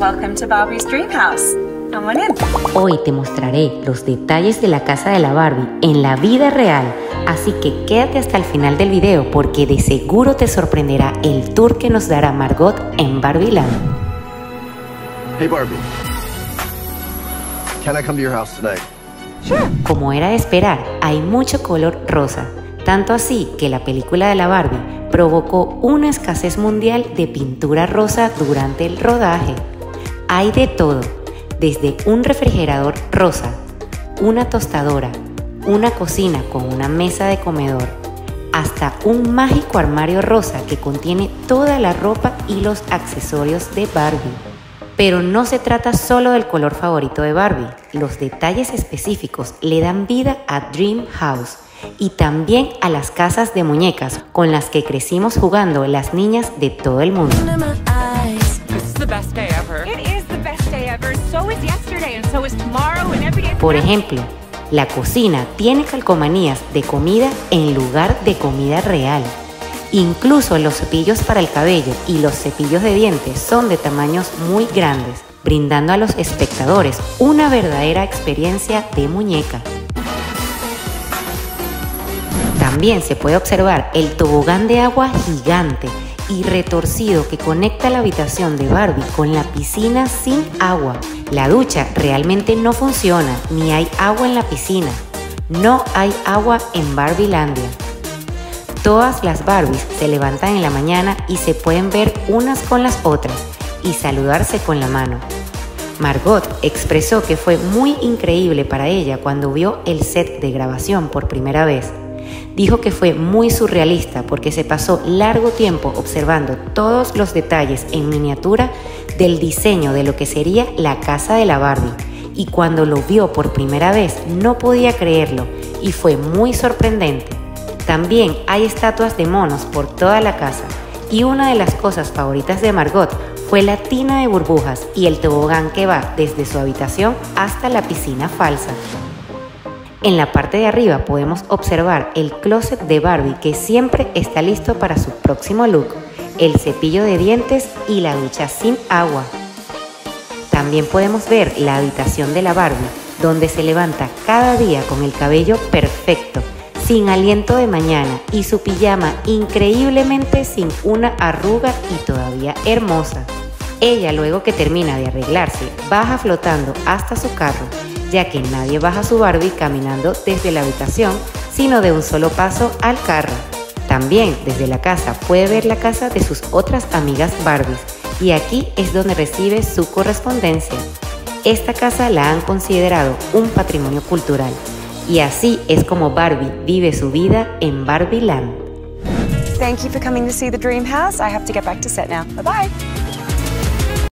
Welcome to Barbie's Dream House. Come on in. Hoy te mostraré los detalles de la casa de la Barbie en la vida real, así que quédate hasta el final del video porque de seguro te sorprenderá el tour que nos dará Margot en Barbie Land. Hey Barbie. Can I come to your house tonight? Como era de esperar, hay mucho color rosa, tanto así que la película de la Barbie provocó una escasez mundial de pintura rosa durante el rodaje. Hay de todo, desde un refrigerador rosa, una tostadora, una cocina con una mesa de comedor, hasta un mágico armario rosa que contiene toda la ropa y los accesorios de Barbie. Pero no se trata solo del color favorito de Barbie, los detalles específicos le dan vida a Dream House y también a las casas de muñecas con las que crecimos jugando las niñas de todo el mundo. Por ejemplo, la cocina tiene calcomanías de comida en lugar de comida real. Incluso los cepillos para el cabello y los cepillos de dientes son de tamaños muy grandes, brindando a los espectadores una verdadera experiencia de muñeca. También se puede observar el tobogán de agua gigante y retorcido que conecta la habitación de Barbie con la piscina sin agua. La ducha realmente no funciona, ni hay agua en la piscina. No hay agua en Barbielandia. Todas las Barbies se levantan en la mañana y se pueden ver unas con las otras y saludarse con la mano. Margot expresó que fue muy increíble para ella cuando vio el set de grabación por primera vez. Dijo que fue muy surrealista porque se pasó largo tiempo observando todos los detalles en miniatura del diseño de lo que sería la casa de la Barbie y cuando lo vio por primera vez no podía creerlo y fue muy sorprendente. También hay estatuas de monos por toda la casa y una de las cosas favoritas de Margot fue la tina de burbujas y el tobogán que va desde su habitación hasta la piscina falsa. En la parte de arriba podemos observar el closet de Barbie que siempre está listo para su próximo look, el cepillo de dientes y la ducha sin agua. También podemos ver la habitación de la Barbie, donde se levanta cada día con el cabello perfecto, sin aliento de mañana y su pijama increíblemente sin una arruga y todavía hermosa. Ella luego que termina de arreglarse, baja flotando hasta su carro ya que nadie baja su Barbie caminando desde la habitación, sino de un solo paso al carro. También desde la casa puede ver la casa de sus otras amigas Barbies y aquí es donde recibe su correspondencia. Esta casa la han considerado un patrimonio cultural y así es como Barbie vive su vida en Barbie Land. Thank you for coming to see the Dream House. I have to get back to set now. Bye bye.